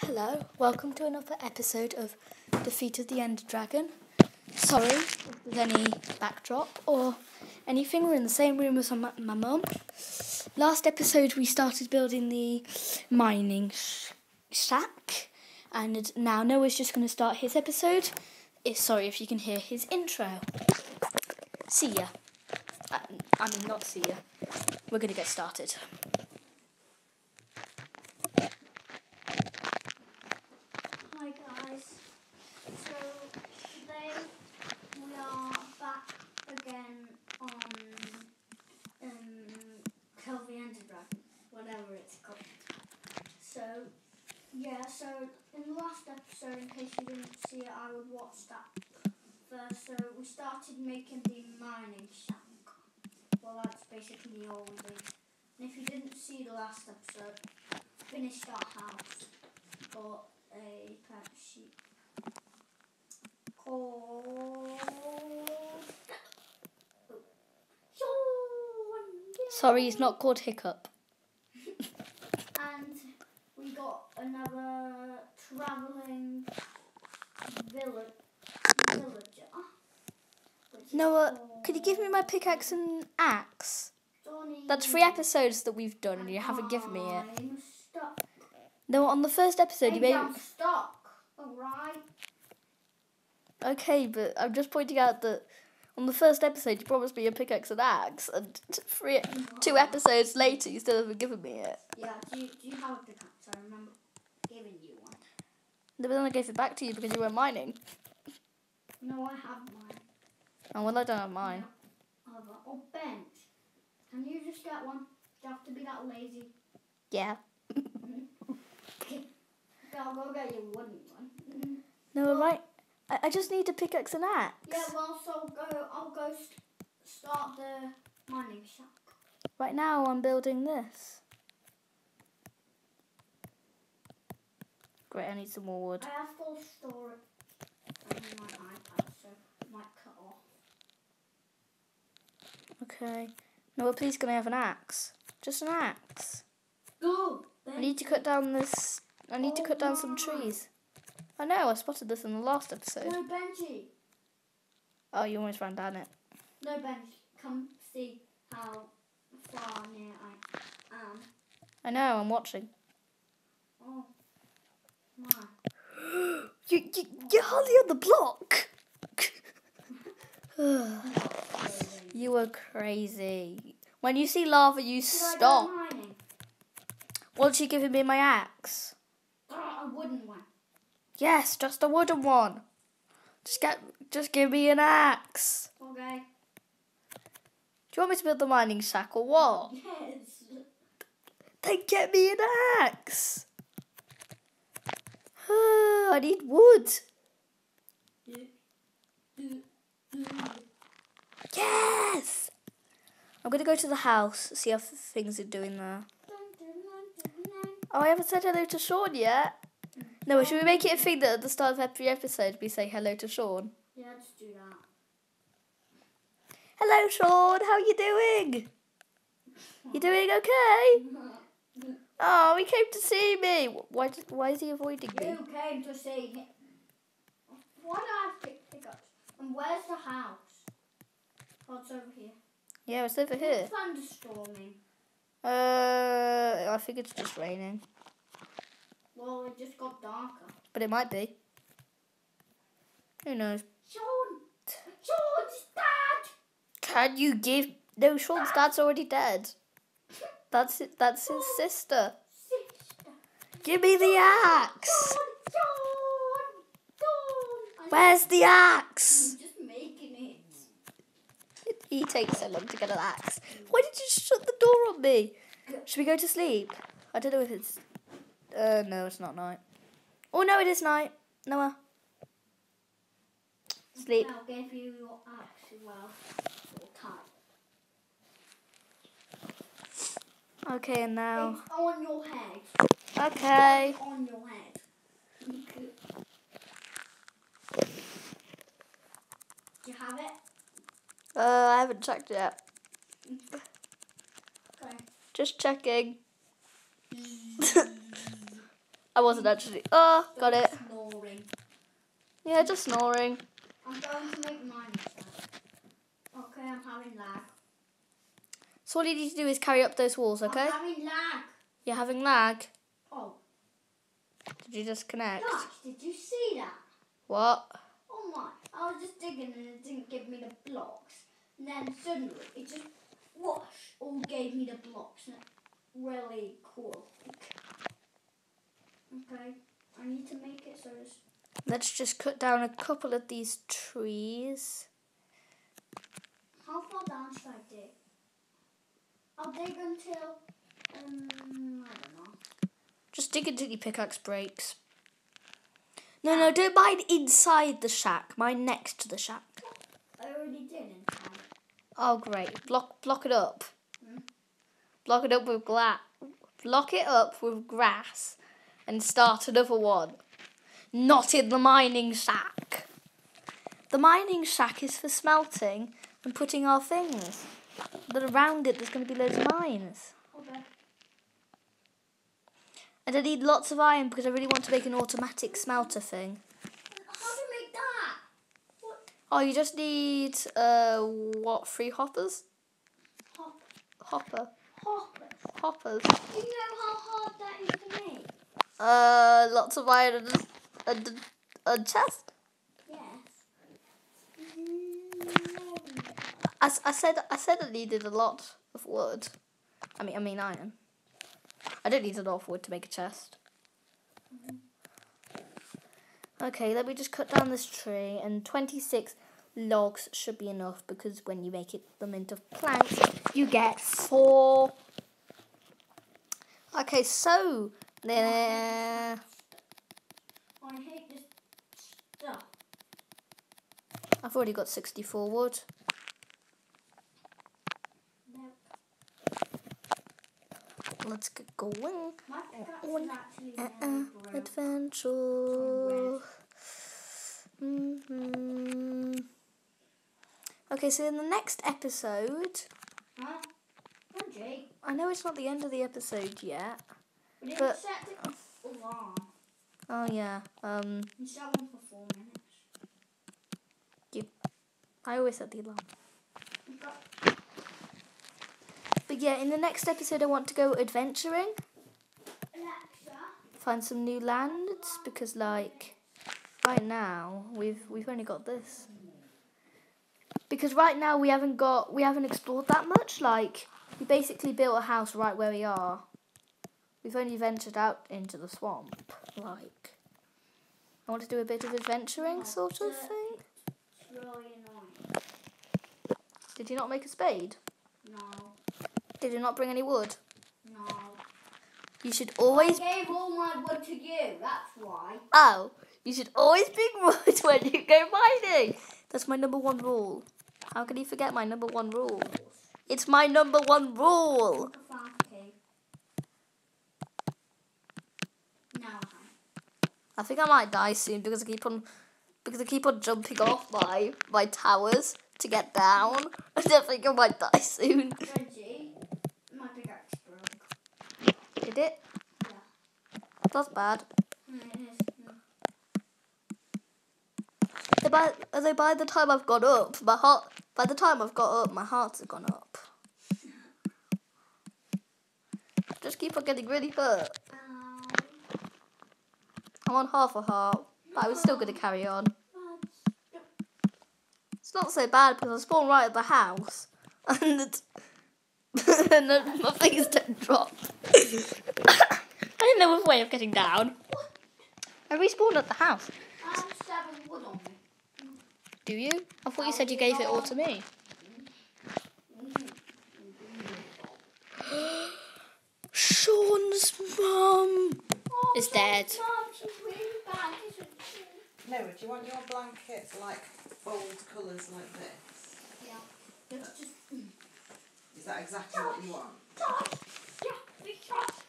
Hello, welcome to another episode of Defeat of the Ender Dragon. Sorry if there's any backdrop or anything. We're in the same room as my mum. Last episode, we started building the mining sh- shack, and now Noah's just going to start his episode. Eh, sorry if you can hear his intro. See ya. Uh, I mean, not see ya. We're going to get started. Hi guys. So today we are back again on um Kill the Ender Dragon, whatever it's called. So yeah, so in the last episode, in case you didn't see it, I would watch that first. So we started making the mining shack. Well, that's basically all we did. And if you didn't see the last episode, finished our house. But a pet sheep called. Sorry, it's not called Hiccup. And we got another travelling village villager. Noah, uh, could you give me my pickaxe and axe? That's three episodes that we've done and you haven't given me it. No, on the first episode you made. I'm stuck. Alright. Okay, but I'm just pointing out that on the first episode you promised me a pickaxe and axe, and t- three, two episodes later you still haven't given me it. Yeah, do you, do you have a pickaxe? I remember giving you one. But then I gave it back to you because you were mining. No, I have mine. And well, I don't have mine. I have a oh, bench. Can you just get one? Do you have to be that lazy? Yeah. Okay, I'll go get you a wooden one. No, right. I, I just need a pickaxe and axe. Yeah, well, so go. I'll go st- start the mining shack. Right now I'm building this. Great, I need some more wood. I have full storage on my iPad, so it might cut off. Okay. Noah, please can I have an axe? Just an axe. Go. I need to cut down this. I need to cut down some Oh trees. I know, I spotted this in the last episode. No, Benji. Oh, you almost ran down it. No, Benji. Come see how far near I am. I know, I'm watching. Oh my. You, you, you're hardly on the block. you are crazy. When you see lava, you Should I go stop. Once you give me my axe. Oh, a wooden one. Yes, just a wooden one. Just get, just give me an axe. Okay. Do you want me to build the mining shack or what? Yes. Then get me an axe. I need wood. Yes. I'm gonna go to the house, see how things are doing there. Oh, I haven't said hello to Sean yet. No, should we make it a thing that at the start of every episode we say hello to Sean? Yeah, let's do that. Hello, Sean. How are you doing? You doing okay? Oh, he came to see me. Why? Why is he avoiding me? You came to see him. Why do I have pick pickups? And where's the house? Oh, it's over here. Yeah, it's over here. It's thunderstorming. Uh, I think it's just raining, Well, it just got darker. but it might be. Who knows? Sean! Sean's dad! Can you give? No, Sean's dad's already dead. That's it. That's his sister. Sister. Give me the axe. Sean! Sean! Sean! Where's the axe? I'm just making it. He takes so long to get an axe. Why did you shut the door on me? Should we go to sleep? I don't know if it's. Uh, no, it's not night. Oh no, it is night. Noah. Sleep. I'll give you your axe as well. Okay, and now. It's on your head. Okay. On your head. Do you have it? Uh, I haven't checked yet. Okay. Just checking. I wasn't actually. Oh, got it. Snoring. Yeah, just snoring. I'm going to make mine. Okay, I'm having lag. So all you need to do is carry up those walls, okay? I'm having lag. You're having lag. Oh, Did you disconnect? gosh, did you see that? What? Oh my, I was just digging and it didn't give me the blocks. And then suddenly it just whoosh, all gave me the blocks. And really cool. Okay, I need to make it so it's Let's just cut down a couple of these trees. How far down should I dig? I'll dig until um I don't know. Just dig until your pickaxe breaks. No, no, don't mine inside the shack. Mine next to the shack. I already did. Oh, great. Block, block it up. Hmm? Block it up with glass. Block it up with grass, and start another one. Not in the mining shack. The mining shack is for smelting and putting our things. But around it, there's going to be loads of mines. Okay. And I need lots of iron because I really want to make an automatic smelter thing. How do you make that? What Oh, you just need uh what? Three hoppers? hop Hopper. hopper? Hoppers. Do you know how hard that is to make? Uh, lots of iron and and, and chest. Yes. Mm, no. I, I said I said I needed a lot of wood. I mean I mean iron. I don't need a lot of wood to make a chest. Okay, let me just cut down this tree, and twenty six logs should be enough because when you make it them into planks, you get four. Okay, so then I hate this stuff. I've already got sixty four wood. No. Let's get going. My pickaxe is broke. adventure. hmm Okay, so in the next episode, Huh? I know it's not the end of the episode yet. But- set the alarm. Oh yeah, um, We set one for four minutes. I always set the alarm. But yeah, in the next episode, I want to go adventuring, find some new lands because like right now we've we've only got this. Because right now we haven't got we haven't explored that much. Like we basically built a house right where we are. We've only ventured out into the swamp. Like I want to do a bit of adventuring sort of thing. Did you not make a spade? No, Did you not bring any wood? no. You should always I gave all my wood to you. That's why. Oh, you should always bring wood when you go mining. That's my number one rule. How can you forget my number one rule? It's my number one rule. I found the key. Now I think I might die soon because I keep on because I keep on jumping off my my towers to get down. I think I might die soon. Reggie, my pickaxe broke. Did it? Yeah. That's bad. Although by, although by the time I've got up, my heart. By the time I've got up, my heart's gone up. Just keep on getting really hurt. Ow. I'm on half a heart, but I was still going to carry on. It's not so bad because I spawned right at the house, and and my things didn't drop. I didn't know a way of getting down. I respawned at the house. I have seven wood on me. Do you? I thought you said you gave it all to me. Sean's mum Oh, is dead. Mum, she's really bad, isn't she? No, do you want your blanket like bold colours like this? Yeah. Is that exactly what you want? Yeah, we trust